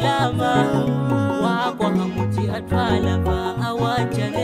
salama, wako akakutia twala, awachane